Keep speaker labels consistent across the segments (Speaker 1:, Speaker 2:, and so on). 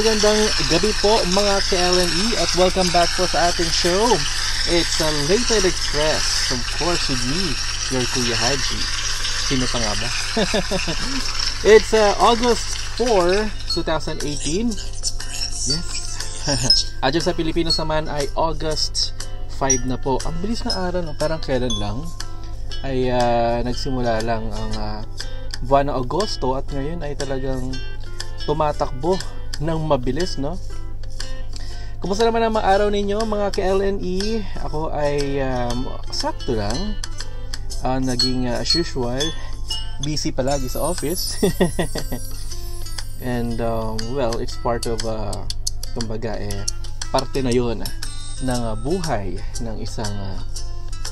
Speaker 1: magandang gabi po mga ka-LNE at welcome back po sa ating show. It's a Late Night Express, of course with me, your Kuya Haji. Sino pa nga ba? It's uh, August 4, 2018. Yes. At sa Pilipinas naman ay August 5 na po. Ang bilis na araw, no? parang kailan lang ay uh, nagsimula lang ang uh, buwan ng Agosto at ngayon ay talagang tumatakbo ng mabilis, no? Kumusta naman ang araw ninyo, mga ka-LNE? Ako ay um, sakto lang. Uh, naging uh, as usual, busy palagi sa office. And um, well, it's part of uh, kumbaga eh parte na 'yon ng uh, buhay ng isang uh,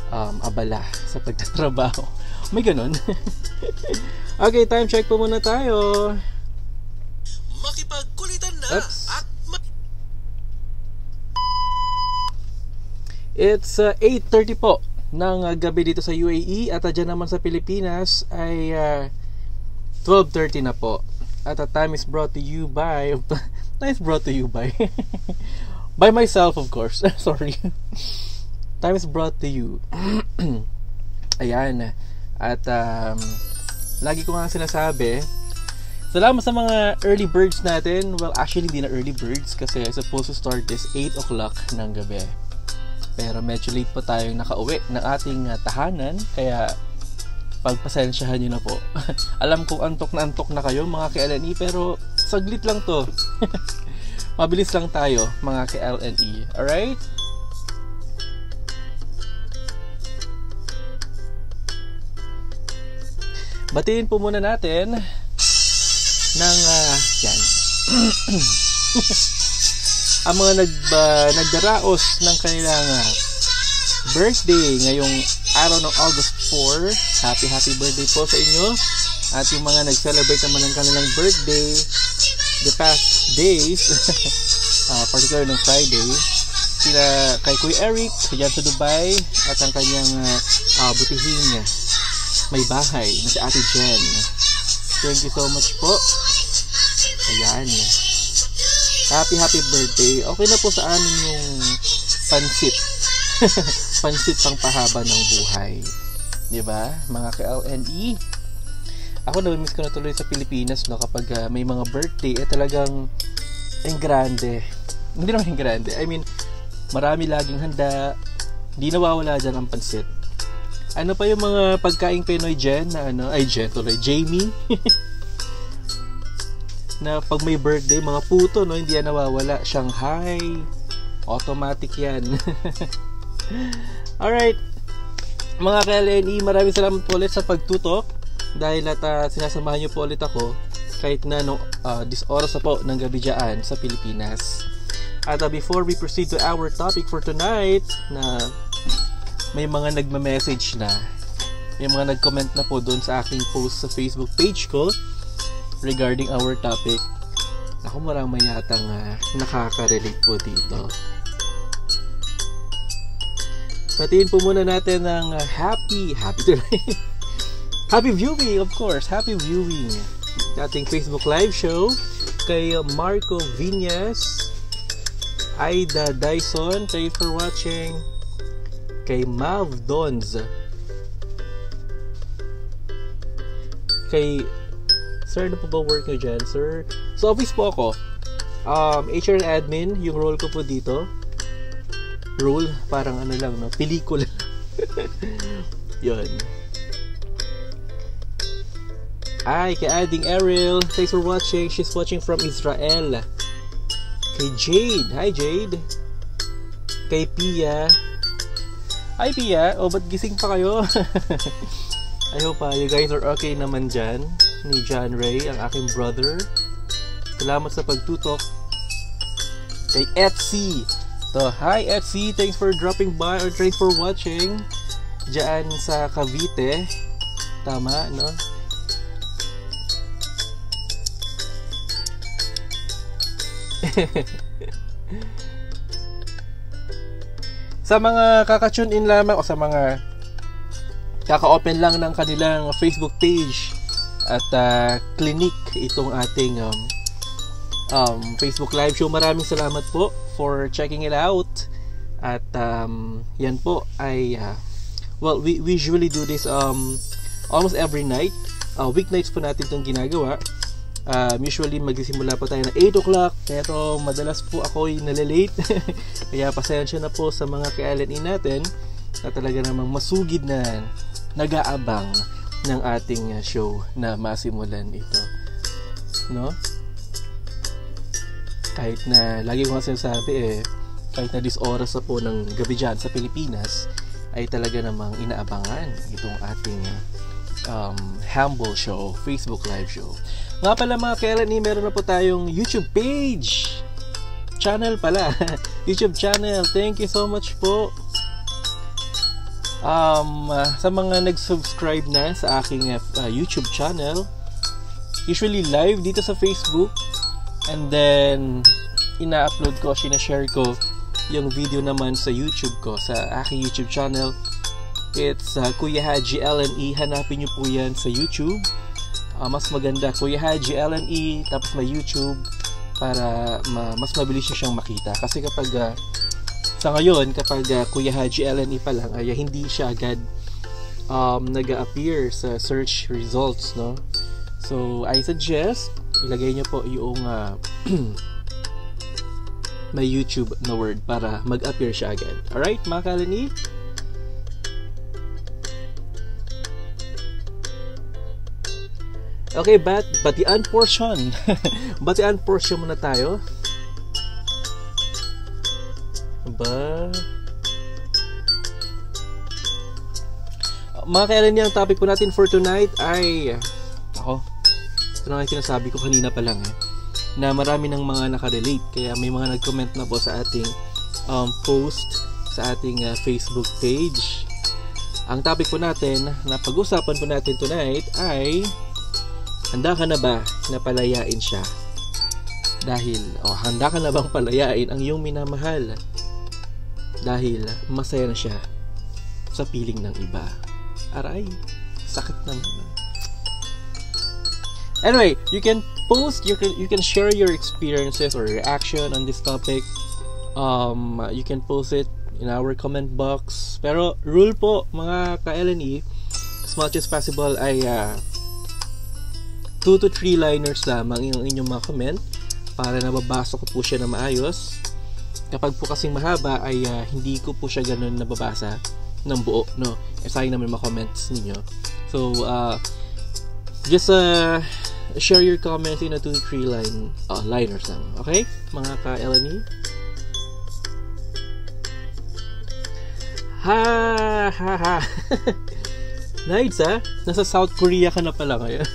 Speaker 1: um, abala sa pagtatrabaho. May ganun. okay, time check po muna tayo.
Speaker 2: Makipagkulitan na
Speaker 1: Oops.
Speaker 2: at ma-
Speaker 1: It's uh, 8.30 po ng uh, gabi dito sa UAE at uh, dyan naman sa Pilipinas ay uh, 12.30 na po. At the time is brought to you by... nice brought to you by... by myself of course. Sorry. time is brought to you. Ayan. At um, lagi ko nga sinasabi, Salamat sa mga early birds natin. Well, actually, hindi na early birds kasi supposed to start this 8 o'clock ng gabi. Pero medyo late pa tayong nakauwi ng ating uh, tahanan. Kaya, pagpasensyahan nyo na po. Alam ko antok na antok na kayo mga ka-LNE pero saglit lang to. Mabilis lang tayo mga ka-LNE. Alright? Batiin po muna natin ng uh, yan. ang mga nag, uh, nagdaraos ng kanilang uh, birthday ngayong araw ng August 4. Happy happy birthday po sa inyo. At yung mga nag-celebrate naman ng kanilang birthday the past days, uh, particular ng Friday, sila kay Kuya Eric, dyan sa Dubai, at ang kanyang uh, uh, butihin niya. May bahay na si Ate Jen. Thank you so much po. Ayan. Happy, happy birthday. Okay na po sa amin yung pansit. pansit pang pahaba ng buhay. ba? Mga ka-LNE. Ako na-miss ko na tuloy sa Pilipinas no kapag uh, may mga birthday eh talagang en grande. Hindi naman en grande. I mean, marami laging handa. Hindi nawawala diyan ang pansit. Ano pa yung mga pagkaing Pinoy Jen na ano? Ay, Jen tuloy. Jamie. na pag may birthday, mga puto, no, hindi yan nawawala. Shanghai, automatic yan. Alright, mga ka-LNE, maraming salamat po ulit sa pagtutok dahil at uh, sinasamahan niyo po ulit ako kahit na no, uh, this oras na po ng gabi dyan sa Pilipinas. At uh, before we proceed to our topic for tonight, na may mga nagma-message na, may mga nag-comment na po doon sa aking post sa Facebook page ko, regarding our topic. Ako marami yatang uh, nakaka-relate po dito. Patiin po muna natin ng happy, happy tuloy. happy viewing, of course. Happy viewing. Ating Facebook live show kay Marco Vinyas, Aida Dyson, thank you for watching. Kay Mav Dons. Kay Sir, ano po ba work nyo dyan, sir? So, office po ako. Um, HR admin, yung role ko po dito. Role, parang ano lang, no? Pelikula. Yun. Ay, kay Adding Ariel. Thanks for watching. She's watching from Israel. Kay Jade. Hi, Jade. Kay Pia. Hi, Pia. O, ba't gising pa kayo? I hope uh, you guys are okay naman dyan ni John Ray, ang aking brother. Salamat sa pagtutok. Kay Etsy. To, hi Etsy, thanks for dropping by or thanks for watching. Diyan sa Cavite. Tama, no? Sa mga kaka-tune in lamang o sa mga kaka-open lang ng kanilang Facebook page at uh, clinic itong ating um, um, Facebook live show. Maraming salamat po for checking it out. At um, yan po ay uh, well, we, we usually do this um, almost every night. Uh, weeknights po natin itong ginagawa. Um, usually magsisimula pa tayo ng 8 o'clock pero madalas po ako yung nalalate kaya pasensya na po sa mga KLNE natin na talaga namang masugid na nag-aabang ng ating show na masimulan ito no? kahit na lagi ko nga sinasabi eh kahit na dis oras na po ng gabi dyan sa Pilipinas ay talaga namang inaabangan itong ating um, humble show, Facebook live show. Nga pala mga kailan meron na po tayong YouTube page. Channel pala. YouTube channel. Thank you so much po. Um, sa mga nag-subscribe na sa aking uh, YouTube channel, usually live dito sa Facebook and then ina-upload ko, sinashare ko yung video naman sa YouTube ko, sa aking YouTube channel. It's uh, Kuya Haji LNE. Hanapin nyo po yan sa YouTube. Uh, mas maganda, Kuya Haji LNE, tapos may YouTube para ma- mas mabilis nyo siyang makita. Kasi kapag uh, sa ngayon, kapag uh, Kuya Haji LNE pa lang, ay hindi siya agad um, nag-appear sa search results, no? So, I suggest, ilagay nyo po yung uh, may YouTube na word para mag-appear siya agad. Alright, mga kalani? Okay, bat, batian portion. batian portion muna tayo. Ba... Mga kalani, ang topic po natin for tonight ay... Ako, ito na nga sinasabi ko kanina pa lang eh na marami ng mga nakarelate. Kaya may mga nag-comment na po sa ating um, post sa ating uh, Facebook page. Ang topic po natin na pag-usapan po natin tonight ay handa ka na ba na palayain siya? Dahil, o oh, handa ka na bang palayain ang iyong minamahal? Dahil masaya na siya sa piling ng iba. Aray, sakit naman. Anyway, you can post, you can you can share your experiences or reaction on this topic. Um, you can post it in our comment box. Pero rule po mga ka-LNE, as much as possible ay uh, 2 to 3 liners lamang yung inyong mga comment para nababasa ko po siya na maayos. Kapag po kasing mahaba ay uh, hindi ko po siya ganun nababasa ng buo, no? E sayang naman mga comments ninyo. So, uh, just uh, share your comments in a 2 3 line uh, liners lang. Okay? Mga ka-LNE? Ha ha ha. nice ha? Nasa South Korea ka na pala ngayon.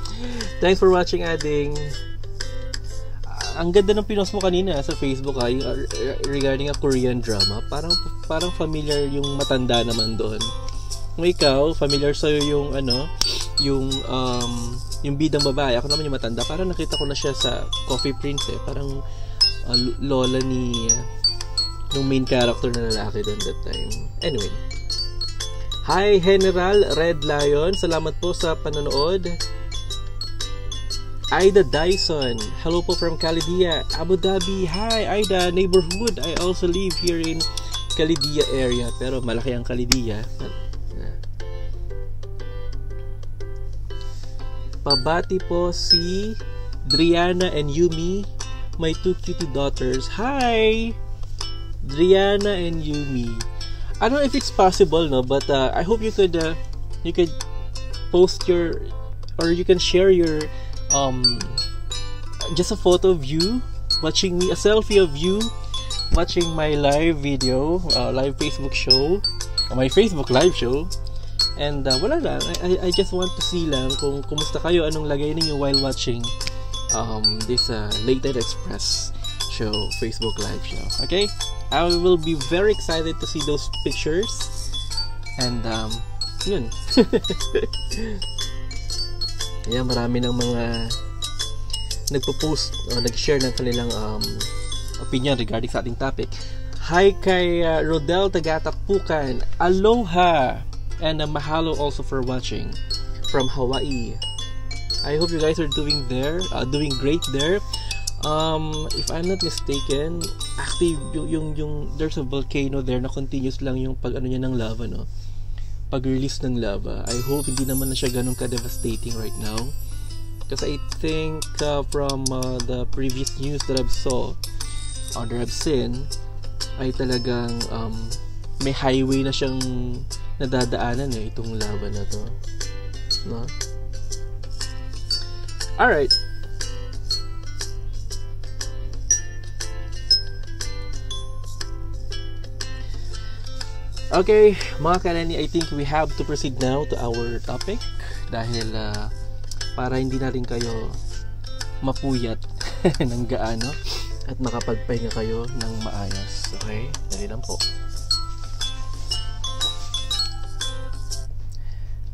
Speaker 1: Thanks for watching, Ading. Uh, ang ganda ng pinost mo kanina sa Facebook yung, uh, regarding a Korean drama. Parang parang familiar yung matanda naman doon. Kung ikaw, familiar sa'yo yung ano, yung um, yung bidang babae, ako naman yung matanda, parang nakita ko na siya sa Coffee Prince eh. Parang uh, lola ni uh, yung main character na lalaki doon that time. Anyway. Hi General Red Lion, salamat po sa panonood. Aida Dyson, hello po from Calidia, Abu Dhabi. Hi Aida, neighborhood. I also live here in Calidia area, pero malaki ang Calidia. Pabati po si Driana and Yumi, my two cutie daughters. Hi! Driana and Yumi. I don't know if it's possible, no, but uh, I hope you could uh, you could post your or you can share your um just a photo of you watching me, a selfie of you watching my live video, uh, live Facebook show, my Facebook live show. And uh, wala lang, I, I just want to see lang kung kumusta kayo, anong lagay ninyo while watching um, this uh, Late Night Express show, Facebook live show. Okay? I will be very excited to see those pictures. And um, yun. Ayan, marami ng mga nagpo-post o nag-share ng kanilang um, opinion regarding sa ating topic. Hi kay uh, Rodel Tagatakpukan. Aloha! And uh, mahalo also for watching from Hawaii. I hope you guys are doing there, uh, doing great there. Um, if I'm not mistaken, active yung, yung, yung there's a volcano there na continuous lang yung pag ano niya ng lava, no? Pag-release ng lava. I hope hindi naman na siya ganun ka-devastating right now. Because I think uh, from uh, the previous news that I've saw or that I've seen, ay talagang um, may highway na siyang nadadaanan eh, itong lava na to. No? Alright. Okay, mga kalani, I think we have to proceed now to our topic dahil uh, para hindi na rin kayo mapuyat ng gaano at makapagpahinga kayo ng maayos. Okay? Dali lang po.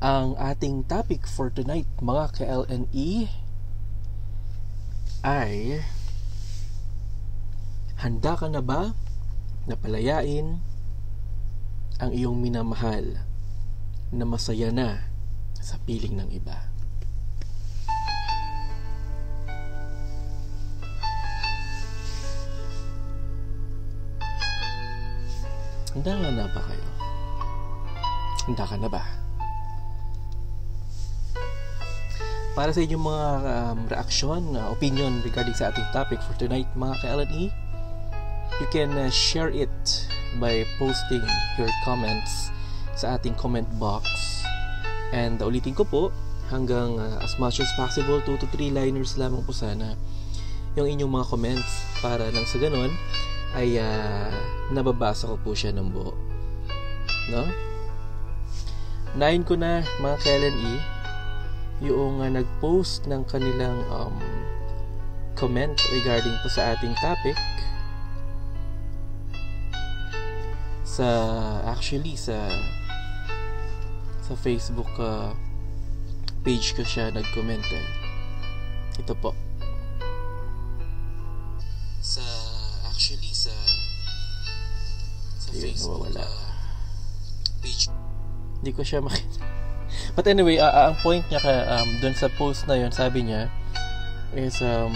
Speaker 1: Ang ating topic for tonight, mga ka-LNE, ay handa ka na ba na palayain ang iyong minamahal na masaya na sa piling ng iba. Handa nga na ba kayo? Handa ka na ba? Para sa inyong mga um, reaksyon, uh, opinion regarding sa ating topic for tonight, mga ka-LNE, you can uh, share it by posting your comments sa ating comment box. And ulitin ko po, hanggang uh, as much as possible, 2 to 3 liners lamang po sana yung inyong mga comments para lang sa ganon ay uh, nababasa ko po siya ng buo. No? Nine ko na mga Kellen E yung uh, nag-post ng kanilang um, comment regarding po sa ating topic sa actually sa sa Facebook uh, page ko siya nag-comment eh. Ito po. Sa actually sa sa Ayun, Facebook nawawala. Uh, page. Hindi ko siya makita. But anyway, uh, ang point niya ka um, doon sa post na 'yon, sabi niya is um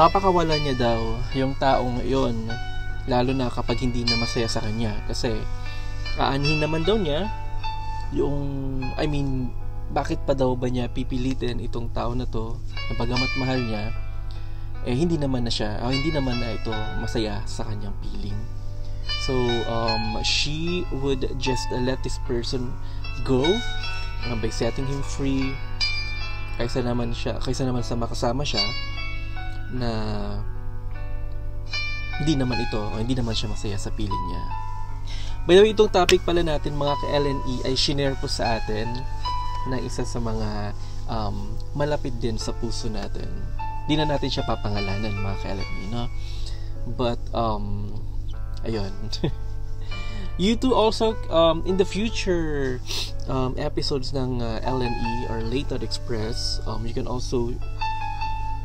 Speaker 1: papakawalan niya daw yung taong yon lalo na kapag hindi na masaya sa kanya. Kasi aanhin naman daw niya yung I mean bakit pa daw ba niya pipilitin itong tao na to na bagamat mahal niya eh hindi naman na siya oh, hindi naman na ito masaya sa kanyang feeling. So um, she would just let this person go. By setting him free. Kaysa naman siya kaysa naman sa makasama siya na hindi naman ito o hindi naman siya masaya sa piling niya. By the way, itong topic pala natin mga ka-LNE ay shinare po sa atin na isa sa mga um, malapit din sa puso natin. Hindi na natin siya papangalanan mga ka-LNE, no? But, um, ayun. you too also, um, in the future um, episodes ng uh, LNE or Late Express, um, you can also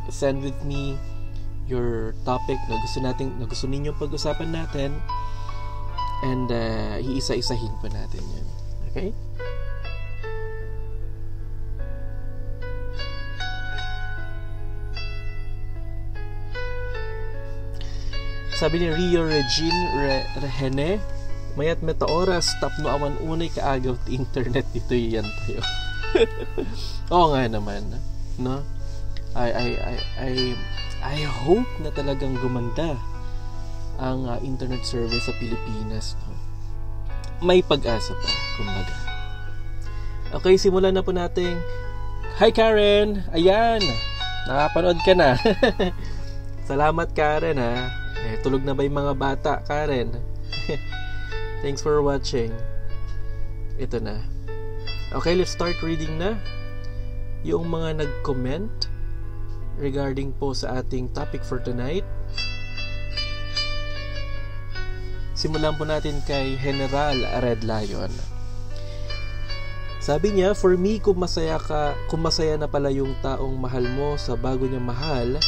Speaker 1: send with me your topic na gusto nating na gusto ninyo pag-usapan natin and uh, iisa-isahin pa natin yan. Okay? Sabi ni Rio Regine Re Rehene, mayat meta oras tapno aman unay kaagaw ti internet dito yan tayo. Oo nga naman, no? I, I, I, I, I hope na talagang gumanda ang uh, internet service sa Pilipinas. No? May pag-asa pa, kumbaga. Okay, simulan na po natin. Hi Karen! Ayan! Nakapanood ka na. Salamat Karen ha. Eh, tulog na ba yung mga bata, Karen? Thanks for watching. Ito na. Okay, let's start reading na. Yung mga nag-comment regarding po sa ating topic for tonight. Simulan po natin kay General Red Lion. Sabi niya, for me, kung masaya ka, kung masaya na pala yung taong mahal mo sa bago niya mahal,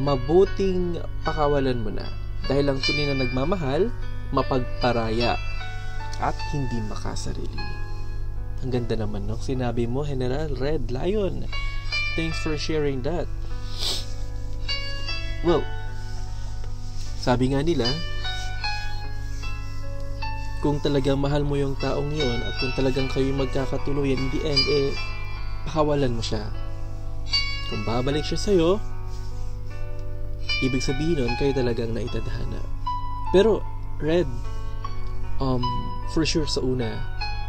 Speaker 1: mabuting pakawalan mo na. Dahil ang tunay na nagmamahal, mapagparaya at hindi makasarili. Ang ganda naman no? Sinabi mo, General Red Lion. Thanks for sharing that. Well, sabi nga nila, kung talagang mahal mo yung taong yon at kung talagang kayo magkakatuluyan in the end, eh, pakawalan mo siya. Kung babalik siya sa'yo, ibig sabihin nun, kayo talagang naitadhana. Pero, Red, um, for sure sa una,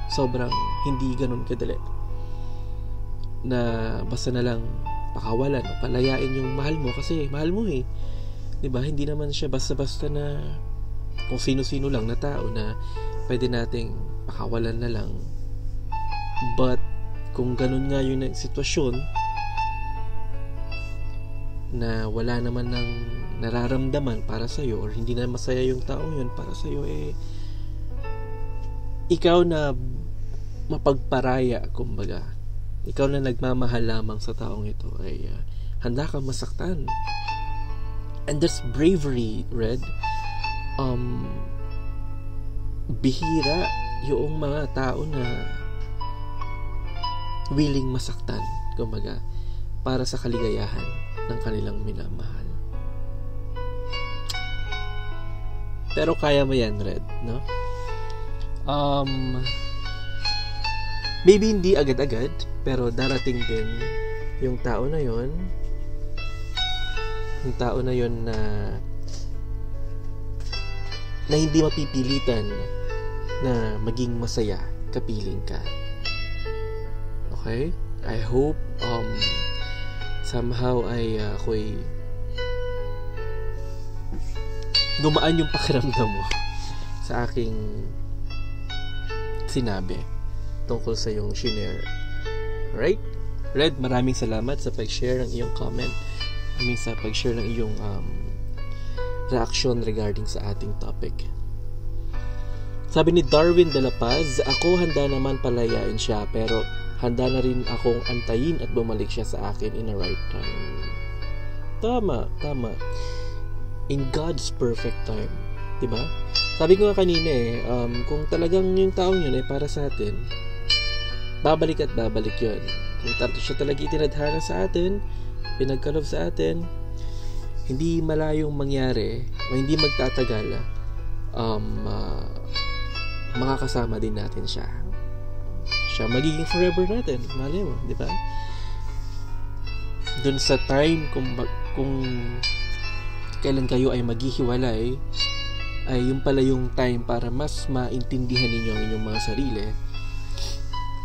Speaker 1: sobrang hindi ganun kadali. Na basta na lang pakawalan o palayain yung mahal mo kasi mahal mo eh. 'Di ba? Hindi naman siya basta-basta na kung sino-sino lang na tao na pwede nating pakawalan na lang. But, kung ganun nga yung sitwasyon, na wala naman ng nararamdaman para sa'yo or hindi na masaya yung taong yun para sa'yo, eh, ikaw na mapagparaya, kumbaga. Ikaw na nagmamahal lamang sa taong ito ay uh, handa kang masaktan. And that's bravery, Red um, bihira yung mga tao na willing masaktan, kumbaga, para sa kaligayahan ng kanilang minamahal. Pero kaya mo yan, Red, no? Um, maybe hindi agad-agad, pero darating din yung tao na yon yung tao na yon na na hindi mapipilitan na maging masaya kapiling ka. Okay? I hope um, somehow ay uh, ako'y gumaan yung pakiramdam mo sa aking sinabi tungkol sa yung shinare. Right? Red, maraming salamat sa pag-share ng iyong comment. Maraming sa pag-share ng iyong um, reaction regarding sa ating topic. Sabi ni Darwin de la Paz, ako handa naman palayain siya pero handa na rin akong antayin at bumalik siya sa akin in a right time. Tama, tama. In God's perfect time. Diba? Sabi ko nga kanina eh, um, kung talagang yung taong yun ay para sa atin, babalik at babalik yun. Kung tar- siya talaga itinadhana sa atin, pinagkalob sa atin, hindi malayong mangyari o hindi magtatagal um, uh, makakasama din natin siya. Siya magiging forever natin. Malay mo di ba? Dun sa time kung kung kailan kayo ay maghihiwalay ay yung pala yung time para mas maintindihan ninyo ang inyong mga sarili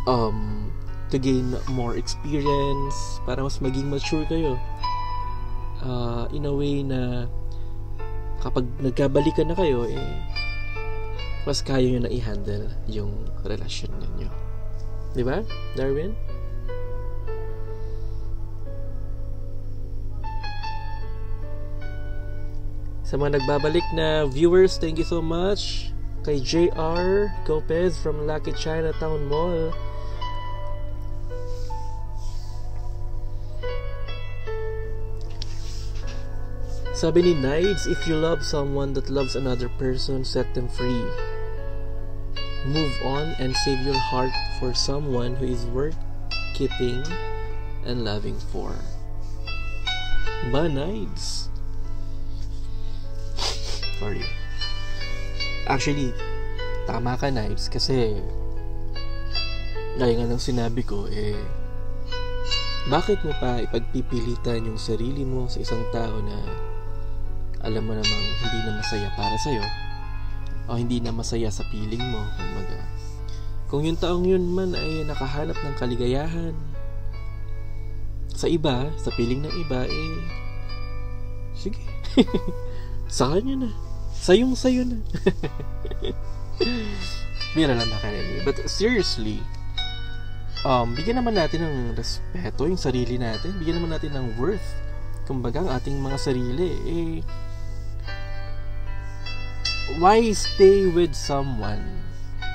Speaker 1: um, to gain more experience para mas maging mature kayo uh, in a way na kapag nagkabalikan na kayo, eh, mas kaya nyo na i-handle yung relasyon ninyo. Di ba, Darwin? Sa mga nagbabalik na viewers, thank you so much. Kay JR Gopez from Lucky Chinatown Mall. Sabi ni Knights, if you love someone that loves another person, set them free. Move on and save your heart for someone who is worth keeping and loving for. Ba? For you. Actually, tama ka, Knights, kasi gaya nga ng sinabi ko, eh, bakit mo pa ipagpipilitan yung sarili mo sa isang tao na alam mo namang hindi na masaya para sa'yo o hindi na masaya sa piling mo kumbaga. Kung yung taong yun man ay nakahanap ng kaligayahan sa iba, sa piling ng iba eh sige. Sa kanya na. Sayong sayo na. Bira lang nakalali but seriously um, bigyan naman natin ng respeto yung sarili natin. Bigyan naman natin ng worth kumbaga ang ating mga sarili eh why stay with someone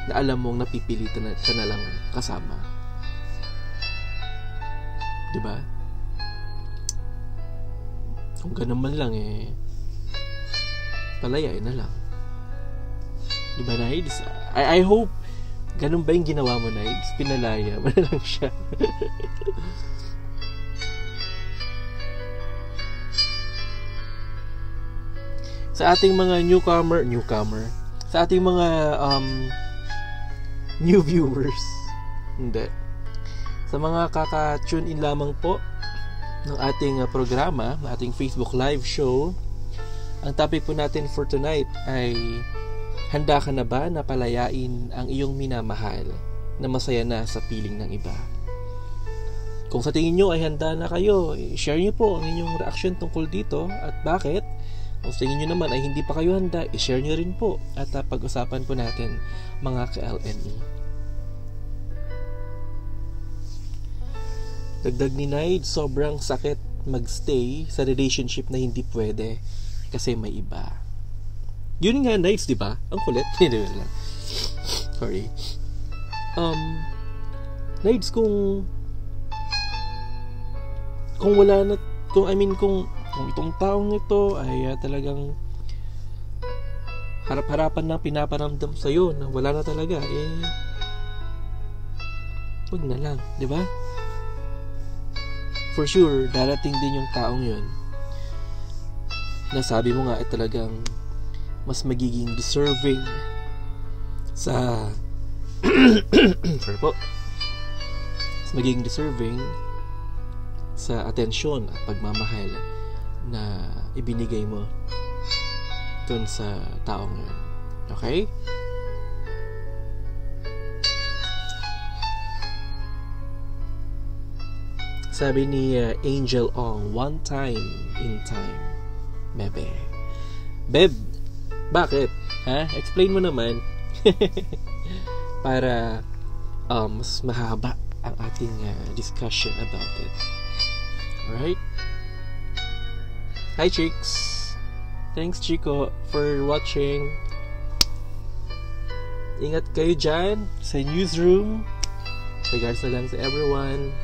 Speaker 1: na alam mong napipilitan na, ka na lang kasama. ba? Kung ganun man lang eh palayain na lang. 'Di ba, Nides? I, I hope ganun ba yung ginawa mo, Nides? Pinalaya mo na lang siya. sa ating mga newcomer, newcomer, sa ating mga um, new viewers, hindi. Sa mga kaka-tune in lamang po ng ating uh, programa, ng ating Facebook live show, ang topic po natin for tonight ay handa ka na ba na palayain ang iyong minamahal na masaya na sa piling ng iba? Kung sa tingin nyo ay handa na kayo, share nyo po ang inyong reaction tungkol dito at bakit kung sa tingin nyo naman ay hindi pa kayo handa, i-share nyo rin po at uh, pag-usapan po natin mga ka-LNE. Dagdag ni Naid, sobrang sakit magstay sa relationship na hindi pwede kasi may iba. Yun nga, nice, di ba? Ang kulit. Hindi lang. Sorry. Um, Nides, kung kung wala na, kung I mean, kung kung itong taong ito ay uh, talagang harap-harapan na pinaparamdam sa iyo na wala na talaga eh wag na lang, di ba? For sure, darating din yung taong yun na sabi mo nga ay talagang mas magiging deserving sa sorry po mas magiging deserving sa atensyon at pagmamahal na ibinigay mo dun sa taong yun. Okay? Sabi ni uh, Angel Ong, one time in time. Bebe. Beb, bakit? Ha? Explain mo naman. Para um, mas mahaba ang ating uh, discussion about it. Alright? Hi, chicks! Thanks, Chico, for watching. Ingat kayo dyan sa newsroom. Regards na lang sa everyone.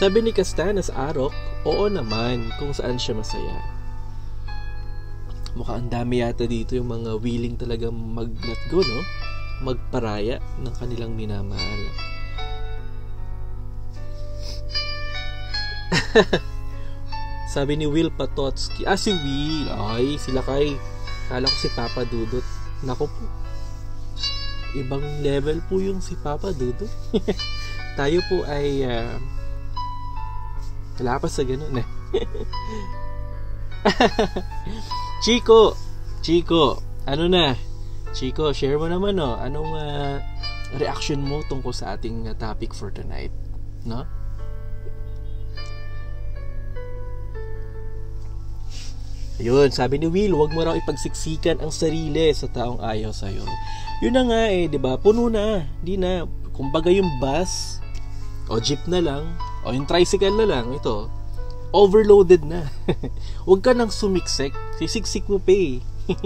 Speaker 1: Sabi ni Castanas Arok, oo naman kung saan siya masaya. Mukhang dami yata dito yung mga willing talagang mag-let go, no? Magparaya ng kanilang minamahal. Sabi ni Will Patotsky. Ah, si Will. Ay, sila kay. Kala ko si Papa Dudut. Nako po. Ibang level po yung si Papa Dudut. Tayo po ay uh, wala pa sa ganun eh. Chico! Chico! Ano na? Chico, share mo naman no. Anong uh, reaction mo tungkol sa ating uh, topic for tonight? No? Ayun, sabi ni Will, huwag mo raw ipagsiksikan ang sarili sa taong ayaw sa'yo. Yun na nga eh, di ba? Puno na. Di na. Kumbaga yung bus, o jeep na lang, o yung tricycle na lang, ito, overloaded na. huwag ka nang sumiksik. Sisiksik mo pa eh.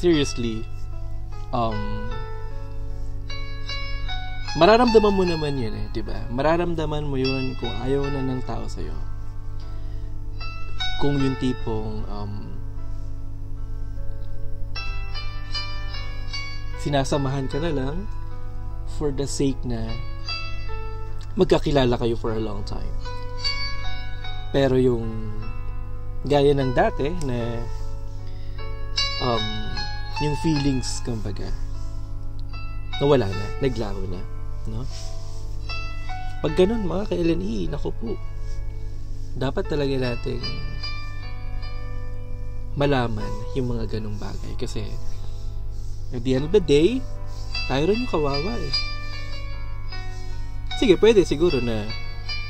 Speaker 1: Seriously, um, mararamdaman mo naman yun eh, di ba? Mararamdaman mo yun kung ayaw na ng tao sa'yo kung yung tipong um, sinasamahan ka na lang for the sake na magkakilala kayo for a long time. Pero yung gaya ng dati na um, yung feelings kumbaga nawala na, naglaho na, no? Pag ganun mga ka-LNE, nako po, dapat talaga nating malaman yung mga ganong bagay. Kasi, at the end of the day, tayo rin yung kawawa eh. Sige, pwede siguro na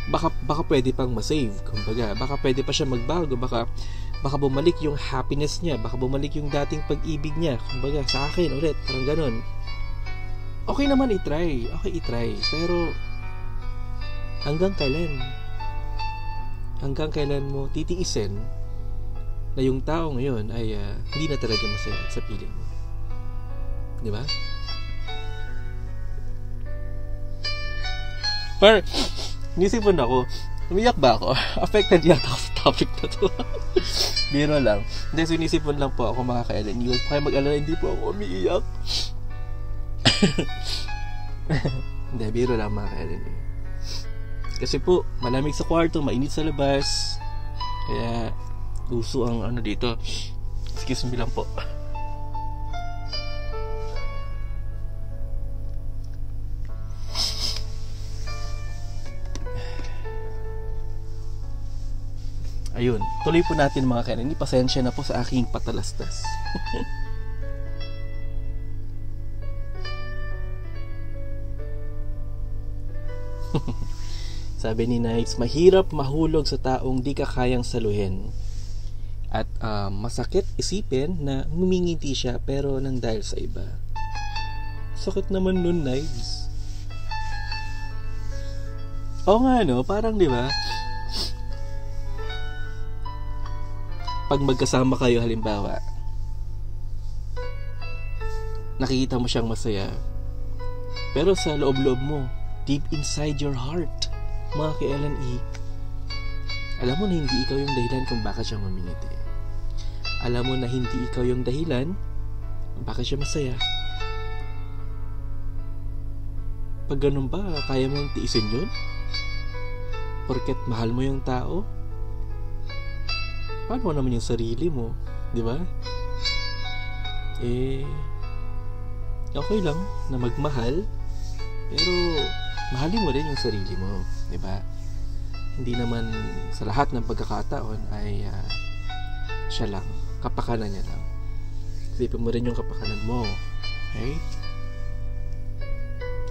Speaker 1: baka, baka pwede pang masave. Kumbaga, baka pwede pa siya magbago. Baka, baka bumalik yung happiness niya. Baka bumalik yung dating pag-ibig niya. Kumbaga, sa akin ulit. Parang ganun. Okay naman itry. Okay, itry. Pero, hanggang kailan? Hanggang kailan mo titiisin na yung tao ngayon ay uh, hindi na talaga masaya sa piling mo. Di ba? Pero, nisipon ako, umiyak ba ako? Affected yata ako sa topic na to. Biro lang. Hindi, so inisipon lang po ako mga ka-LN. Huwag pa kayo mag-alala, hindi po ako umiiyak. hindi, biro lang mga ka-LN. Kasi po, malamig sa kwarto, mainit sa labas. Kaya, uso ang ano dito. Excuse me lang po. Ayun, tuloy po natin mga kainin. Pasensya na po sa aking patalastas. Sabi ni Knights, mahirap mahulog sa taong di ka kayang saluhin. At um, masakit isipin na ngumingiti siya pero nang dahil sa iba. Sakit naman nun, Knights. Oo nga, no? Parang, di ba? pag magkasama kayo halimbawa, nakikita mo siyang masaya. Pero sa loob-loob mo, deep inside your heart, mga ka-LNE, alam mo na hindi ikaw yung dahilan kung bakit siya mamingiti. Alam mo na hindi ikaw yung dahilan bakit siya masaya. Pag ganun ba, kaya mong tiisin yun? Porket mahal mo yung tao? paano naman yung sarili mo? Di ba? Eh, okay lang na magmahal, pero mahalin mo rin yung sarili mo. Di ba? Hindi naman sa lahat ng pagkakataon ay uh, siya lang. Kapakanan niya lang. Isipin mo rin yung kapakanan mo. Okay?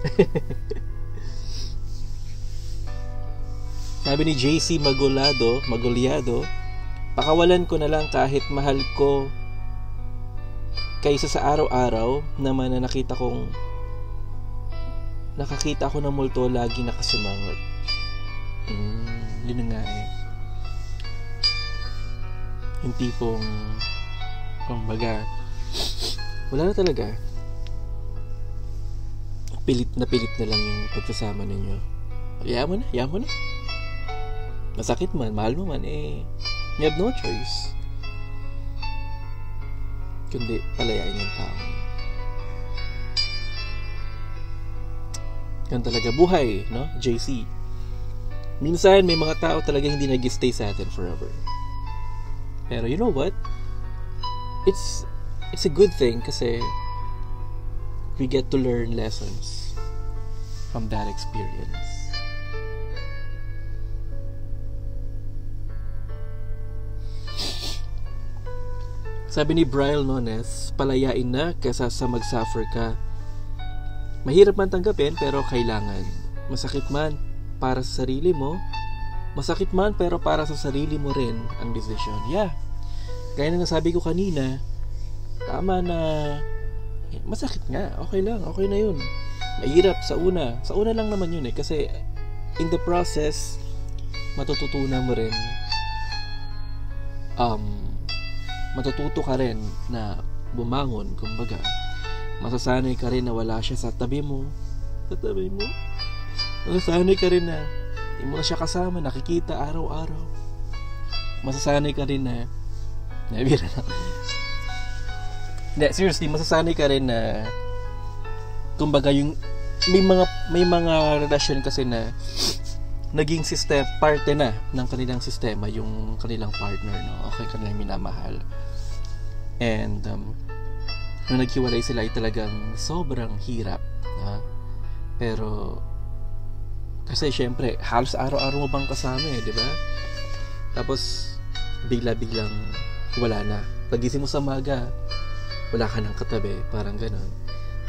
Speaker 1: Sabi ni JC Magolado, Magoliado, Pakawalan ko na lang kahit mahal ko kaysa sa araw-araw naman na nakita kong nakakita ko ng multo lagi nakasumangot. Mm, yun nga eh. Yung tipong kumbaga wala na talaga. Pilit na pilit na lang yung pagsasama ninyo. Yaman na, yaman na. Masakit man, mahal mo man, eh, You have no choice. Kundi palayain yung tao. Yan talaga buhay, no? JC. Minsan, may mga tao talaga hindi nag-stay sa atin forever. Pero you know what? It's it's a good thing kasi we get to learn lessons from that experience. Sabi ni Brian Nones, palayain na kesa sa mag-suffer ka. Mahirap man tanggapin pero kailangan. Masakit man para sa sarili mo, masakit man pero para sa sarili mo rin ang decision. Yeah. Gaya na nasabi ko kanina, tama na masakit nga. Okay lang, okay na yun. Mahirap sa una. Sa una lang naman yun eh. Kasi in the process, matututunan mo rin um, matututo ka rin na bumangon, kumbaga. Masasanay ka rin na wala siya sa tabi mo. Sa tabi mo. Masasanay ka rin na hindi mo na siya kasama, nakikita araw-araw. Masasanay ka rin na nabira na. Hindi, seriously, masasanay ka rin na kumbaga yung may mga may mga relasyon kasi na naging system parte na ng kanilang sistema yung kanilang partner no okay kanilang minamahal and um, nung naghiwalay sila ay talagang sobrang hirap ha? pero kasi syempre halos araw-araw mo bang kasama eh di ba tapos bigla-biglang wala na pagising mo sa maga wala ka ng katabi parang ganun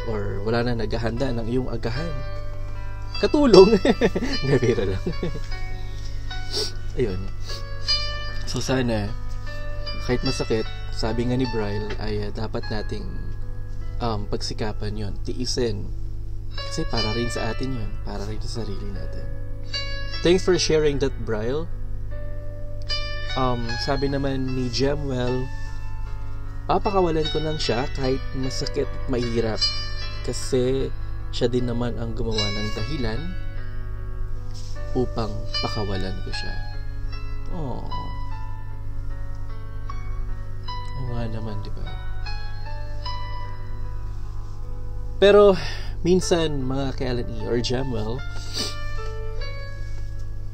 Speaker 1: or wala na naghahanda ng iyong agahan katulong. Nabira lang. Ayun. So sana, kahit masakit, sabi nga ni Bryle, ay uh, dapat nating um, pagsikapan yon tiisin. Kasi para rin sa atin yon para rin sa sarili natin. Thanks for sharing that, Bryle. um, sabi naman ni Gemwell, papakawalan ko lang siya kahit masakit at mahirap. Kasi siya din naman ang gumawa ng dahilan upang pakawalan ko siya. Oh. Oo nga naman, di ba? Pero, minsan, mga Kellen E. or Jamwell,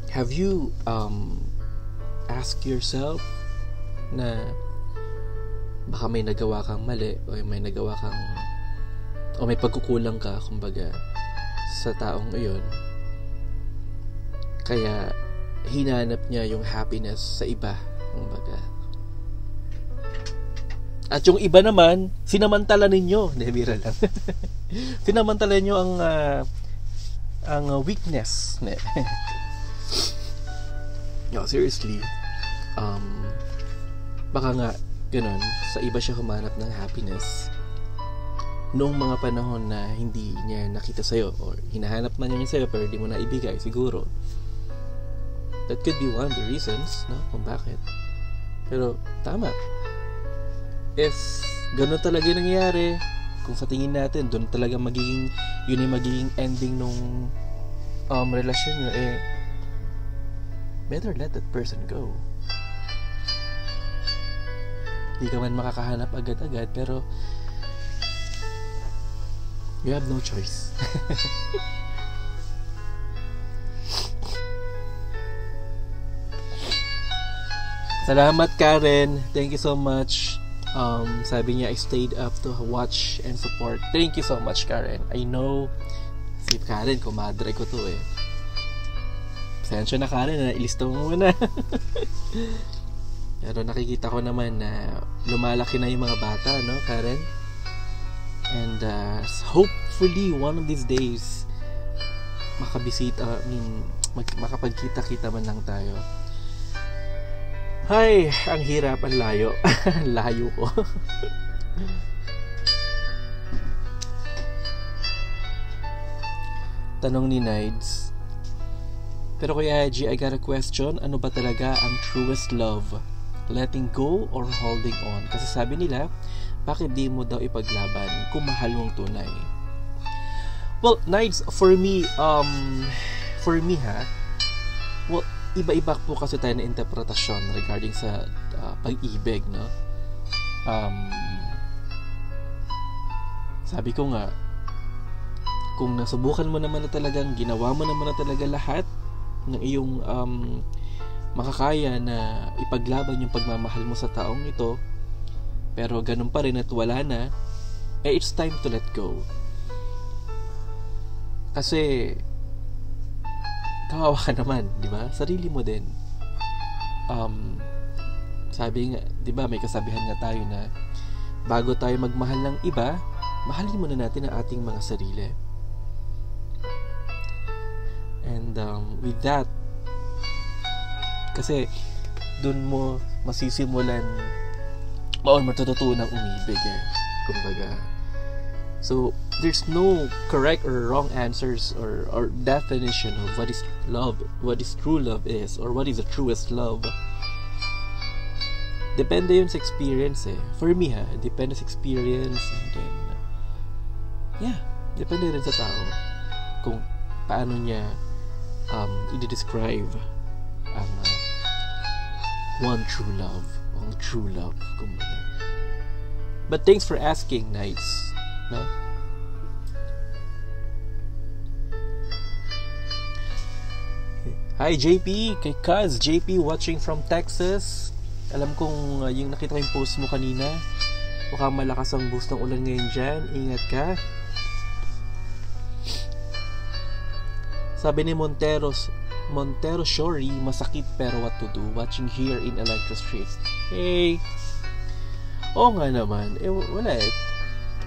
Speaker 1: have you um, asked yourself na baka may nagawa kang mali o may nagawa kang o may pagkukulang ka kumbaga sa taong iyon kaya hinanap niya yung happiness sa iba kumbaga at yung iba naman sinamantala ninyo. Hindi bira lang. Sinamantala niyo ang uh, ang weakness. Ne no seriously um baka nga ganun sa iba siya humanap ng happiness noong mga panahon na hindi niya nakita sa'yo or hinahanap man niya sa'yo pero di mo na ibigay siguro. That could be one of the reasons no, kung bakit. Pero tama if gano'n talaga nangyayari kung sa tingin natin doon talaga magiging yun yung magiging ending nung um, relasyon nyo eh better let that person go hindi ka man makakahanap agad-agad pero You have no choice. Salamat Karen. Thank you so much. Um, sabi niya, I stayed up to watch and support. Thank you so much, Karen. I know, si Karen, kumadre ko to eh. Pasensya na, Karen, na ilista mo muna. Pero nakikita ko naman na lumalaki na yung mga bata, no, Karen? And uh, hopefully, one of these days, makabisita, I mean, mag, makapagkita-kita man lang tayo. Ay, ang hirap, ang layo. layo ko. Tanong ni Nides. Pero Kuya Haji, I got a question. Ano ba talaga ang truest love? Letting go or holding on? Kasi sabi nila, bakit di mo daw ipaglaban kung mahal mong tunay? Well, Nides, for me, um, for me ha, well, iba-iba po kasi tayo na interpretasyon regarding sa uh, pag-ibig, no? Um, sabi ko nga, kung nasubukan mo naman na talagang ginawa mo naman na talaga lahat ng iyong um, makakaya na ipaglaban yung pagmamahal mo sa taong ito, pero ganun pa rin at wala na, eh it's time to let go. Kasi, kawawa ka naman, di ba? Sarili mo din. Um, sabi nga, di ba, may kasabihan nga tayo na bago tayo magmahal ng iba, mahalin muna natin ang ating mga sarili. And um, with that, kasi dun mo masisimulan o matututunan umibig eh. Kumbaga. So, there's no correct or wrong answers or, or definition of what is love, what is true love is, or what is the truest love. Depende yun sa experience eh. For me ha, depende sa experience and then, yeah, depende rin sa tao kung paano niya um, i-describe ang uh, one true love ang true love kumbaga but thanks for asking nice no Hi JP, kay Kaz, JP watching from Texas. Alam kong uh, yung nakita ko yung post mo kanina. Mukhang malakas ang boost ng ulan ngayon dyan. Ingat ka. Sabi ni Monteros, Montero Shori, masakit pero what to do watching here in Electro Street. Hey! Oo nga naman. Eh, wala eh.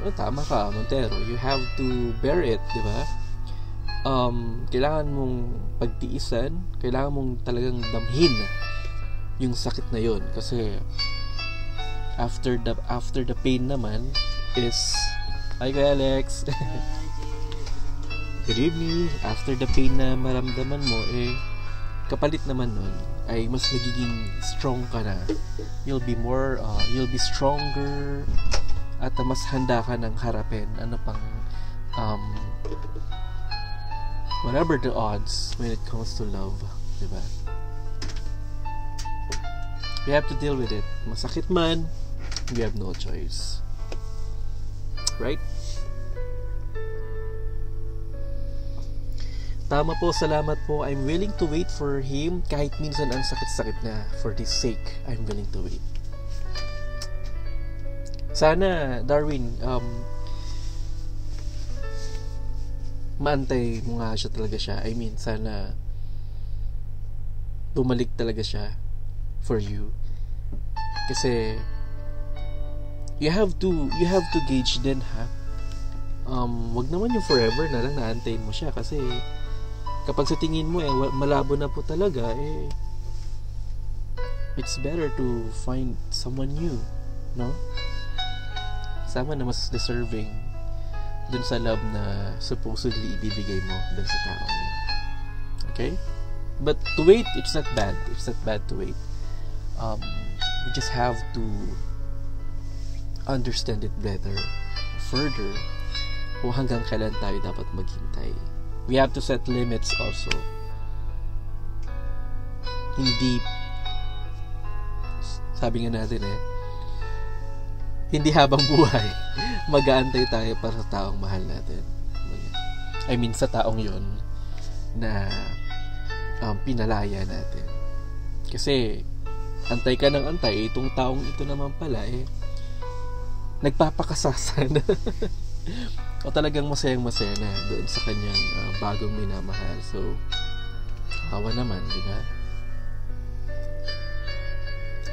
Speaker 1: Oh, tama ka, Montero. You have to bear it, di ba? Um, kailangan mong pagtiisan, kailangan mong talagang damhin yung sakit na yon kasi after the after the pain naman is Hi kay Alex Good evening after the pain na maramdaman mo eh kapalit naman nun ay mas magiging strong ka na. You'll be more, uh, you'll be stronger at mas handa ka ng harapin ano pang um, whatever the odds when it comes to love, di ba? We have to deal with it. Masakit man, we have no choice. Right? Tama po, salamat po. I'm willing to wait for him kahit minsan ang sakit-sakit na. For this sake, I'm willing to wait. Sana, Darwin, um, maantay mo nga siya talaga siya. I mean, sana bumalik talaga siya for you. Kasi you have to you have to gauge din ha. Um, wag naman yung forever na lang naantayin mo siya kasi kapag sa tingin mo eh malabo na po talaga eh it's better to find someone new, no? Sama na mas deserving dun sa love na supposedly ibibigay mo dun sa tao yun. Okay? But to wait, it's not bad. It's not bad to wait. Um, we just have to understand it better, further, kung hanggang kailan tayo dapat maghintay. We have to set limits also. Hindi, sabi nga natin eh, hindi habang buhay, mag-aantay tayo para sa taong mahal natin. I mean, sa taong yon na um, pinalaya natin. Kasi, antay ka ng antay, itong taong ito naman pala, eh, nagpapakasasa na. o talagang masayang masaya na doon sa kanyang uh, bagong minamahal. So, hawa naman, di ba?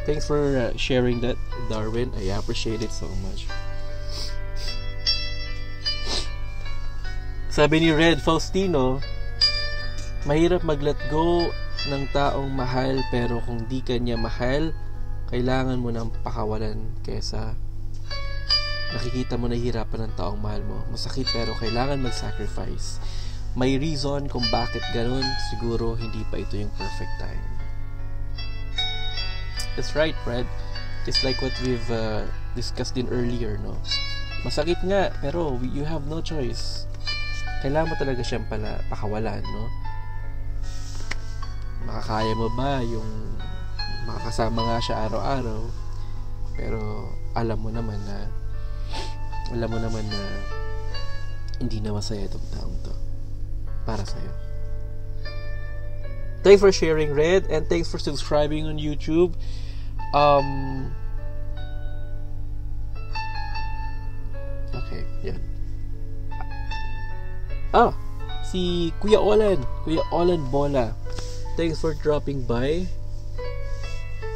Speaker 1: Thanks for uh, sharing that, Darwin. I appreciate it so much. Sabi ni Red Faustino, mahirap mag-let go ng taong mahal pero kung di ka niya mahal, kailangan mo nang pakawalan kesa nakikita mo na hirapan ng taong mahal mo. Masakit pero kailangan mag-sacrifice. May reason kung bakit ganun, siguro hindi pa ito yung perfect time. That's right, Fred. Just like what we've uh, discussed in earlier, no? Masakit nga, pero you have no choice. Kailangan mo talaga siyang pala pakawalan, no? Makakaya mo ba yung makakasama nga siya araw-araw? Pero alam mo naman na alam mo naman na hindi na masaya itong taong to para sa'yo. Thanks for sharing, Red, and thanks for subscribing on YouTube. Um, okay, yan. Ah, si Kuya Olan, Kuya Olan Bola. Thanks for dropping by.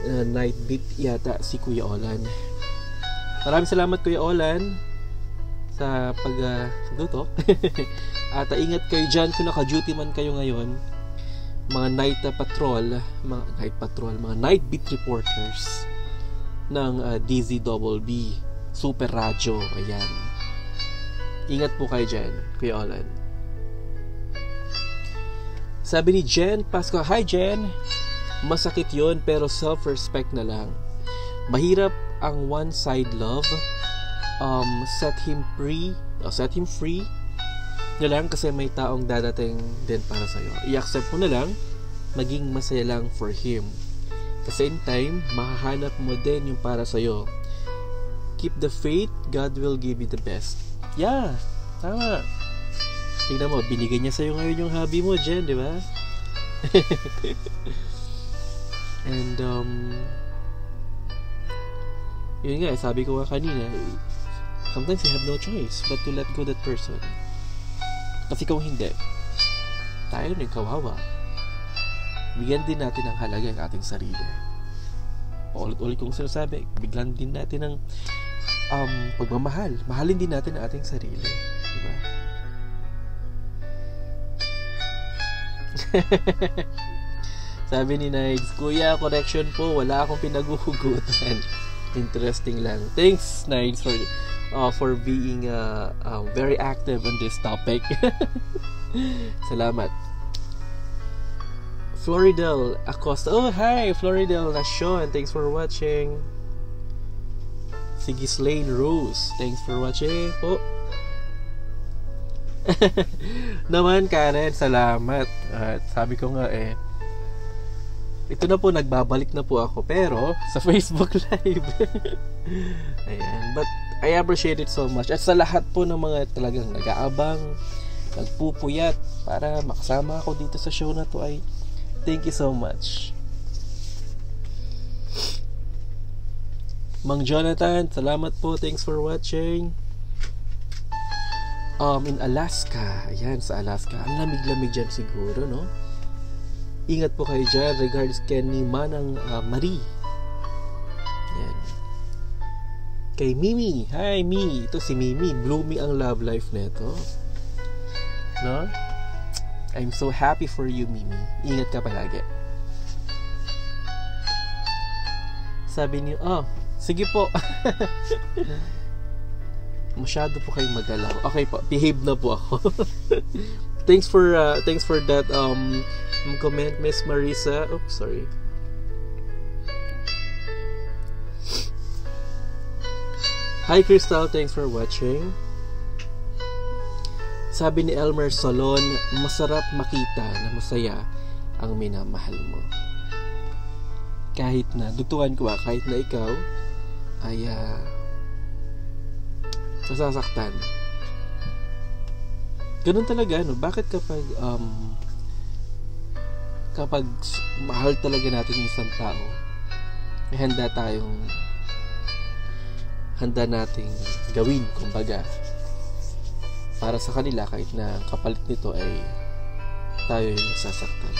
Speaker 1: Uh, night beat yata si Kuya Olan. Maraming salamat Kuya Olan sa pag uh. At uh, ingat kayo dyan kung naka-duty man kayo ngayon mga night patrol, mga night patrol, mga night beat reporters ng uh, DZBB Super Radio. Ayan. Ingat po kayo dyan, Kuya Olan. Sabi ni Jen Pasco, Hi Jen! Masakit yon pero self-respect na lang. Mahirap ang one-side love. Um, set him free, uh, set him free na lang kasi may taong dadating din para sa'yo. I-accept mo na lang, maging masaya lang for him. Kasi in time, mahahanap mo din yung para sa'yo. Keep the faith, God will give you the best. Yeah, tama. Tingnan mo, binigay niya sa'yo ngayon yung hobby mo, Jen, di ba? And, um, yun nga, sabi ko nga kanina, sometimes you have no choice but to let go that person. Kasi kung hindi, tayo rin kawawa. Bigyan din natin ng halaga ang ating sarili. Paulit-ulit kong sinasabi, biglan din natin ng um, pagmamahal. Mahalin din natin ang ating sarili. Diba? Sabi ni Nides, Kuya, correction po, wala akong pinaguhugutan. Interesting lang. Thanks, Nides, for uh, for being uh, uh, very active on this topic. Salamat. Floridel Acosta. Oh, hi, Floridel Nation. Thanks for watching. Si Gislaine Rose. Thanks for watching po. Naman, Karen, salamat. At sabi ko nga eh, ito na po, nagbabalik na po ako. Pero, sa Facebook Live. Ayan. But, I appreciate it so much. At sa lahat po ng mga talagang nag-aabang, nagpupuyat para makasama ako dito sa show na to ay thank you so much. Mang Jonathan, salamat po. Thanks for watching. Um, in Alaska. Ayan, sa Alaska. Ang lamig-lamig dyan siguro, no? Ingat po kayo dyan. Regards kay ni Manang uh, Marie. Kay Mimi. Hi, Mi. Ito si Mimi. Blooming ang love life nito. No? I'm so happy for you, Mimi. Ingat ka palagi. Sabi niyo, oh, Sige po. Masyado po kayong magalaw. Okay po, behave na po ako. thanks for uh, thanks for that um comment Miss Marisa. Oops, sorry. Hi Crystal, thanks for watching. Sabi ni Elmer Solon, masarap makita na masaya ang minamahal mo. Kahit na, dutuan ko ah, kahit na ikaw, ay uh, nasasaktan. Ganun talaga, no? Bakit kapag um, kapag mahal talaga natin yung isang tao, handa tayong handa nating gawin, kumbaga, para sa kanila kahit na kapalit nito ay tayo yung nasasaktan.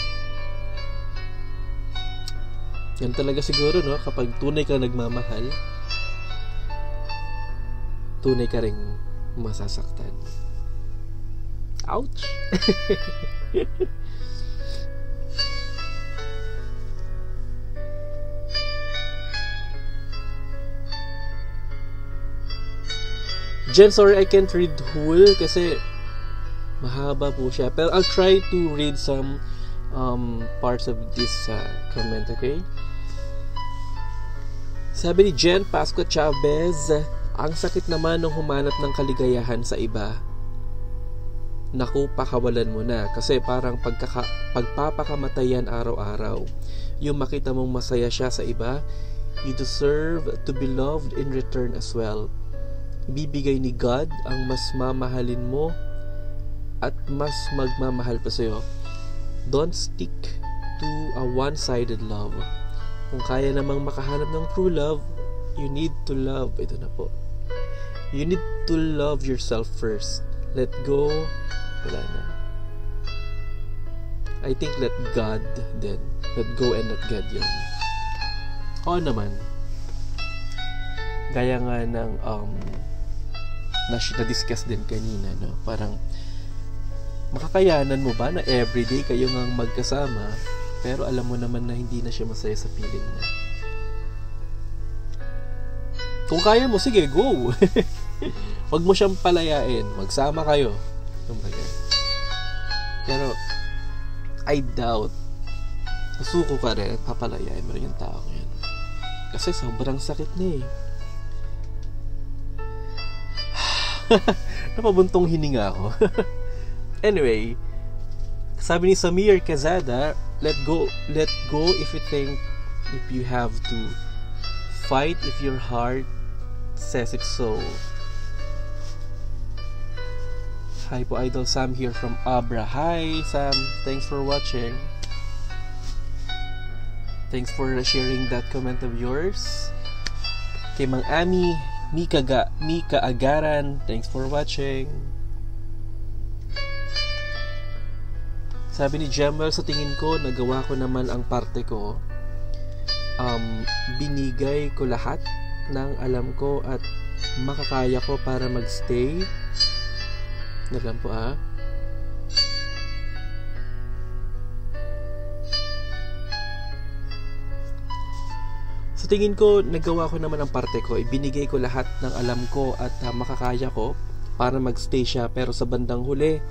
Speaker 1: Yan talaga siguro, no? Kapag tunay ka nagmamahal, tunay ka rin masasaktan. Ouch! Jen, sorry I can't read whole kasi mahaba po siya. Pero I'll try to read some um, parts of this uh, comment, okay? Sabi ni Jen Pasco Chavez, ang sakit naman nung humanap ng kaligayahan sa iba. Naku, pakawalan mo na kasi parang pagkaka, pagpapakamatayan araw-araw. Yung makita mong masaya siya sa iba, you deserve to be loved in return as well. Bibigay ni God ang mas mamahalin mo at mas magmamahal pa sa'yo. Don't stick to a one-sided love. Kung kaya namang makahanap ng true love, you need to love. Ito na po you need to love yourself first. Let go. Wala na. I think let God then. Let go and let God yun. Oo naman. Gaya nga ng um, na, na-discuss din kanina, no? Parang, makakayanan mo ba na everyday kayo ngang magkasama pero alam mo naman na hindi na siya masaya sa piling mo? Kung kaya mo, sige, go! Huwag mo siyang palayain. Magsama kayo. Kumbaga. Pero, I doubt, susuko ka rin papalayain mo rin yung tao yan. Kasi sobrang sakit niya eh. Napabuntong hininga ako. anyway, sabi ni Samir Kazada, let go, let go if you think, if you have to fight if your heart says it so. Hi po Idol Sam here from Abra. Hi Sam, thanks for watching. Thanks for sharing that comment of yours. Kay Mang Ami, Mika, Ga, Mika Agaran, thanks for watching. Sabi ni Jemwell, sa tingin ko, nagawa ko naman ang parte ko. Um, binigay ko lahat ng alam ko at makakaya ko para magstay na lang po ah. Sa tingin ko, nagawa ko naman ang parte ko. Ibinigay ko lahat ng alam ko at uh, makakaya ko para magstay siya. Pero sa bandang huli,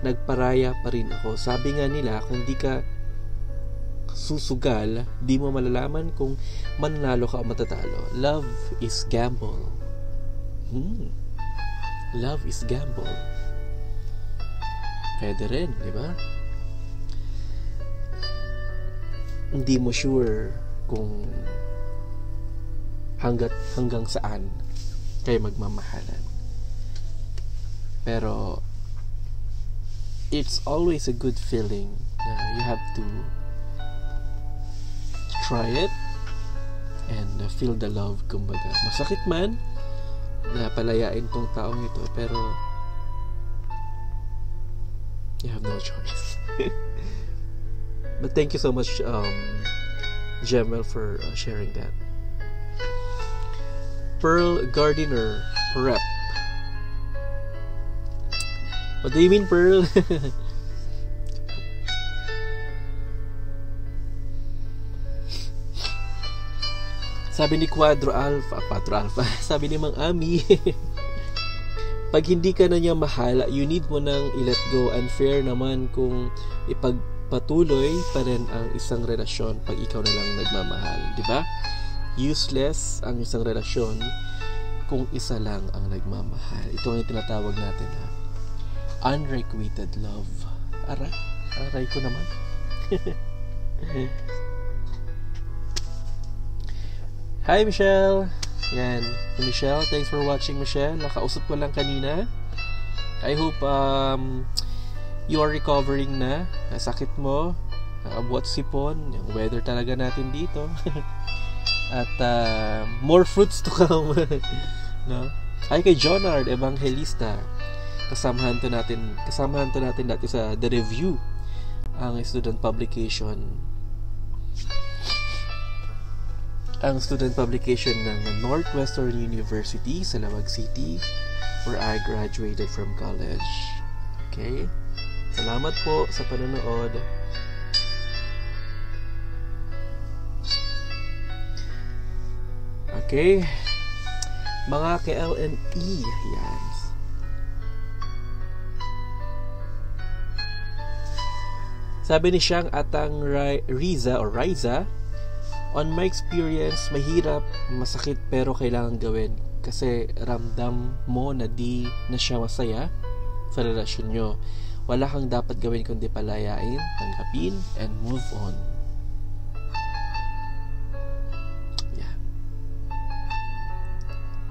Speaker 1: nagparaya pa rin ako. Sabi nga nila, kung di ka susugal, di mo malalaman kung mananalo ka o matatalo. Love is gamble. Hmm. Love is gamble. Pwede rin, di ba? Hindi mo sure kung hanggat hanggang saan kayo magmamahalan. Pero it's always a good feeling na you have to try it and uh, feel the love kumbaga. Masakit man na palayain tong taong ito pero you have no choice. but thank you so much um Gemel for uh, sharing that. Pearl Gardiner Prep. What do you mean, Pearl? Sabi ni Quadro Alpha, Quadro Alpha, sabi ni Mang Ami, pag hindi ka na niya mahal, you need mo nang i-let go. Unfair naman kung ipagpatuloy pa rin ang isang relasyon pag ikaw na lang nagmamahal. Di ba? Useless ang isang relasyon kung isa lang ang nagmamahal. Ito ang tinatawag natin ha. Unrequited love. Aray, aray ko naman. Hi, Michelle! Yan. Si Michelle, thanks for watching, Michelle. Nakausap ko lang kanina. I hope um, you are recovering na. Sakit mo. Abot sipon. Yung weather talaga natin dito. At uh, more fruits to come. no? Hi kay Jonard Evangelista. Kasamahan to natin, kasamahan to natin dati sa The Review ang student publication ang student publication ng Northwestern University sa Lawag City where I graduated from college. Okay? Salamat po sa panonood. Okay. Mga KLNE. Yan. Sabi ni Siyang Atang Riza or Riza, On my experience, mahirap, masakit pero kailangan gawin kasi ramdam mo na di na siya masaya sa relasyon nyo. Wala kang dapat gawin kundi palayain, tanggapin, and move on.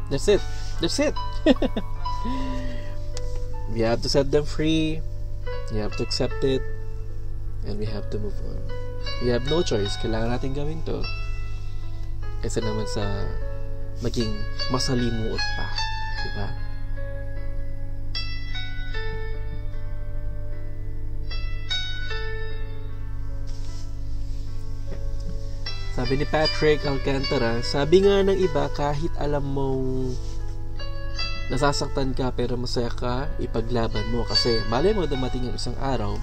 Speaker 1: That's it. That's it. we have to set them free. You have to accept it. And we have to move on. We have no choice. Kailangan natin gawin to. Kasi naman sa maging masalimuot pa. Diba? Sabi ni Patrick Alcantara, sabi nga ng iba kahit alam mong nasasaktan ka pero masaya ka, ipaglaban mo kasi malay mo dumating ang isang araw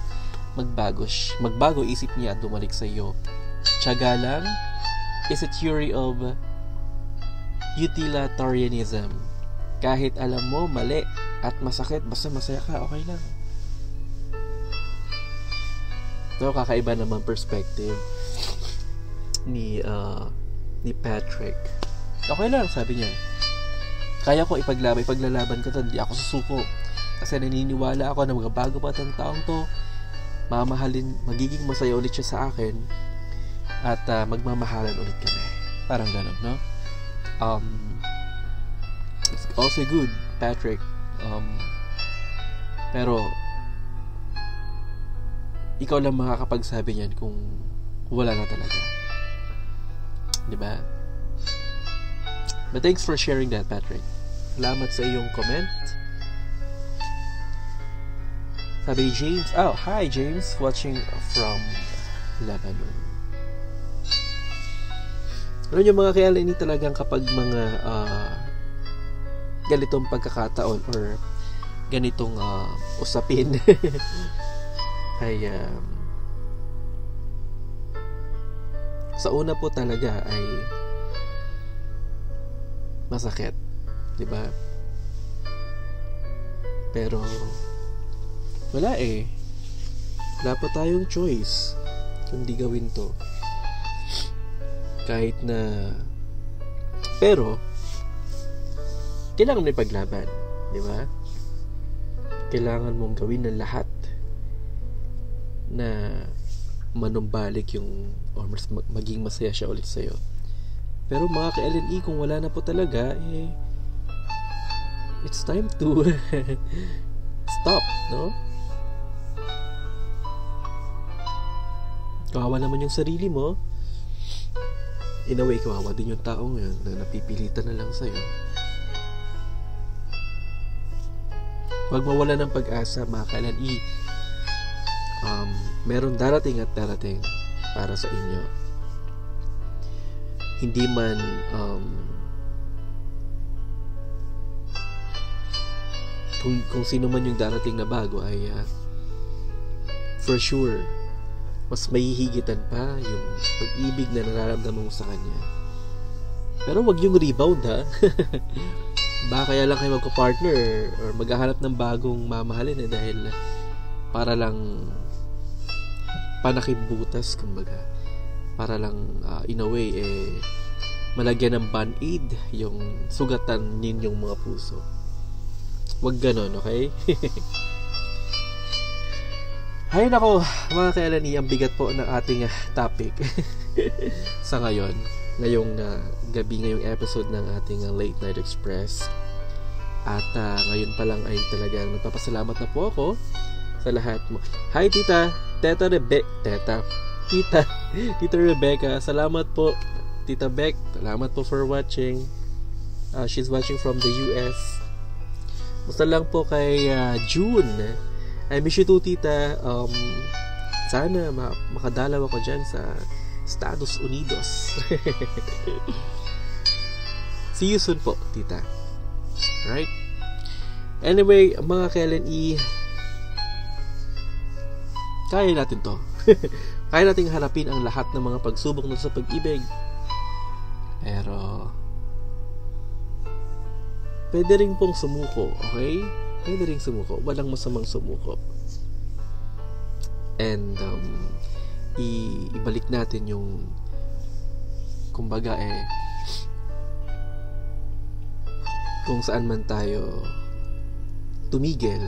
Speaker 1: magbago, magbago isip niya at bumalik sa iyo. Tiyaga lang is a theory of utilitarianism. Kahit alam mo mali at masakit, basta masaya ka, okay lang. So, kakaiba naman perspective ni uh, ni Patrick. Okay lang, sabi niya. Kaya ko ipaglaban, ipaglalaban ko to, hindi ako susuko. Kasi naniniwala ako na magbabago pa itong taong to mamahalin, magiging masaya ulit siya sa akin at uh, magmamahalan ulit kami. Parang ganun, no? Um, it's also good, Patrick. Um, pero, ikaw lang makakapagsabi niyan kung wala na talaga. Di ba? But thanks for sharing that, Patrick. Salamat sa iyong comment. Sabi James, oh, hi James, watching from Lebanon. Alam niyo mga ini talagang kapag mga uh, ganitong pagkakataon or ganitong uh, usapin ay um, sa una po talaga ay masakit, 'di ba? Pero wala eh. Wala pa tayong choice. kundi gawin to. Kahit na pero kailangan mo ipaglaban, di ba? Kailangan mong gawin ng lahat na manumbalik yung or mas maging masaya siya ulit sa'yo. Pero mga ka-LNE, kung wala na po talaga, eh, it's time to stop, no? Kawawa naman yung sarili mo. In a way, kawawa din yung taong yun na napipilitan na lang sa'yo. Huwag mawala ng pag-asa, mga ka-LNE. Um, meron darating at darating para sa inyo. Hindi man um, kung, kung sino man yung darating na bago ay uh, for sure mas mahihigitan pa yung pag-ibig na nararamdaman mo sa kanya. Pero wag yung rebound ha. Baka kaya lang kayo magka-partner or maghahanap ng bagong mamahalin eh dahil para lang panakibutas kumbaga para lang uh, in a way eh malagyan ng band-aid yung sugatan ninyong mga puso wag ganon okay Hay nako, mga kailani, ang bigat po ng ating uh, topic sa ngayon. Ngayong uh, gabi, ngayong episode ng ating uh, Late Night Express. At uh, ngayon pa lang ay talagang nagpapasalamat na po ako sa lahat mo. Hi tita, teta Rebe, teta, tita, tita Rebecca, salamat po. Tita Beck, salamat po for watching. Uh, she's watching from the US. Basta lang po kay uh, June. I miss you too, tita. Um, sana ma- makadalaw ako dyan sa Estados Unidos. See you soon po, tita. Right? Anyway, mga Kellen E, kaya natin to. kaya nating harapin ang lahat ng mga pagsubok na sa pag-ibig. Pero, pwede rin pong sumuko, okay? Pwede rin sumuko. Walang masamang sumuko. And, um, i- ibalik natin yung, kumbaga eh, kung saan man tayo tumigil,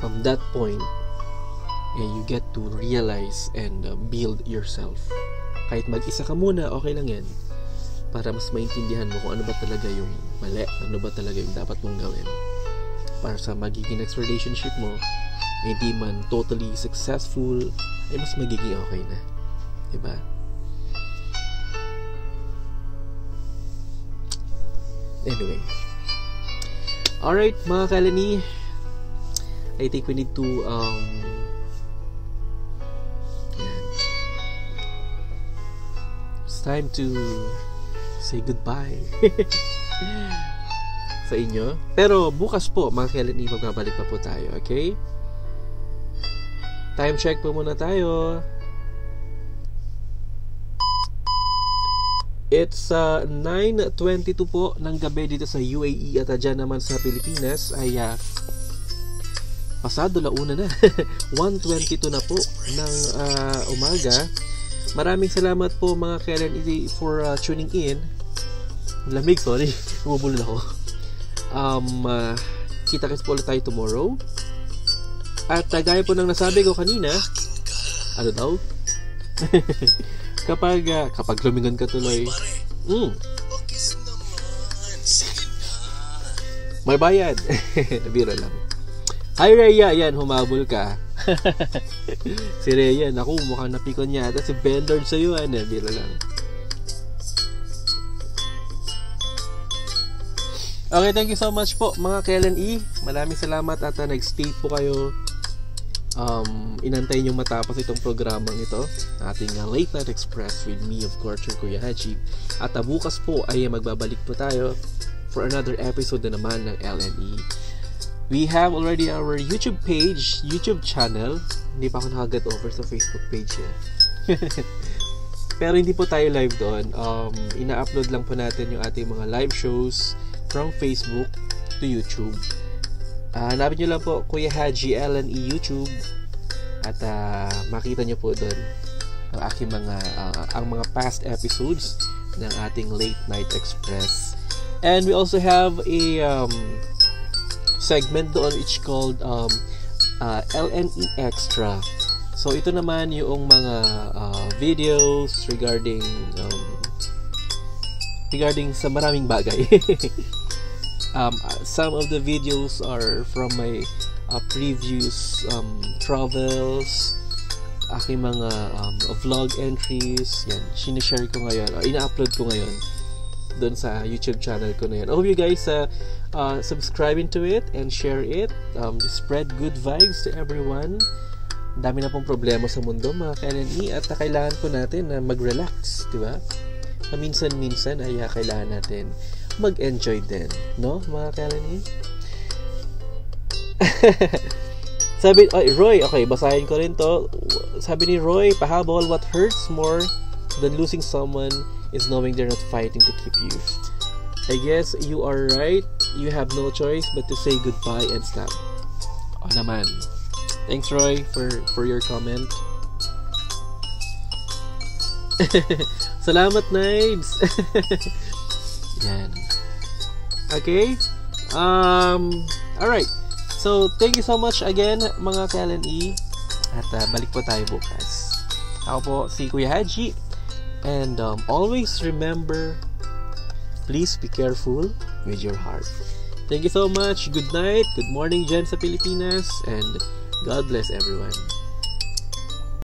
Speaker 1: from that point, eh, you get to realize and uh, build yourself. Kahit mag-isa ka muna, okay lang yan. Para mas maintindihan mo kung ano ba talaga yung mali, ano ba talaga yung dapat mong gawin. Para sa magiging next relationship mo, hindi man totally successful, ay mas magiging okay na. Diba? Anyway. Alright, mga kalani, I think we need to um, time to say goodbye sa inyo. Pero bukas po, mga kailan magbabalik pa po tayo, okay? Time check po muna tayo. It's uh, 9.22 po ng gabi dito sa UAE at dyan naman sa Pilipinas ay uh, pasado launa na 1.22 na po ng uh, umaga maraming salamat po mga Karen for uh, tuning in. Lamig sorry. Bumulol ako. Um, uh, kita kasi po ulit tayo tomorrow. At uh, gaya po ng nasabi ko kanina ano daw? Kapag uh, kapag lumingon ka tuloy mm, may bayad. Nabira lang. Hi Rhea, yan, humabol ka. si Rhea, naku, mukhang napikon niya. At si Bendard sa'yo, ano, biro lang. Okay, thank you so much po mga Kellen E. Maraming salamat at uh, nag-stay po kayo. Um, inantay nyo matapos itong programang ito. Ating uh, Late Night Express with me, of course, Kuya Haji. At uh, bukas po ay magbabalik po tayo for another episode na naman ng LNE. We have already our YouTube page, YouTube channel. Hindi pa ako nakaget over sa Facebook page eh. Pero hindi po tayo live doon. Um, ina-upload lang po natin yung ating mga live shows from Facebook to YouTube. Uh, hanapin nyo lang po Kuya Haji LNE YouTube At uh, makita nyo po doon ang aking mga uh, ang mga past episodes ng ating Late Night Express. And we also have a um, segment doon which called um, uh, LNE Extra. So ito naman yung mga uh, videos regarding um, regarding sa maraming bagay. um, some of the videos are from my uh, previous um, travels, aking mga um, vlog entries, yan, sinishare ko ngayon, o ina-upload ko ngayon doon sa YouTube channel ko na yan. I hope you guys uh, uh, subscribe into it and share it. Um, spread good vibes to everyone. Dami na pong problema sa mundo mga ka-LNE at kailangan po natin na mag-relax, di ba? Paminsan-minsan ay uh, kailangan natin mag-enjoy din, no mga ka-LNE? Sabi, ay, Roy, okay, basahin ko rin to. Sabi ni Roy, pahabol, what hurts more than losing someone is knowing they're not fighting to keep you. I guess you are right. You have no choice but to say goodbye and stop. O naman. Thanks, Roy, for, for your comment. Salamat, Knives! Yan. Okay? Um, alright. So, thank you so much again, mga KLNE. At uh, balik po tayo bukas. Ako po, si Kuya Haji. And um, always remember, please be careful with your heart. Thank you so much. Good night. Good morning dyan sa Pilipinas. And God bless everyone.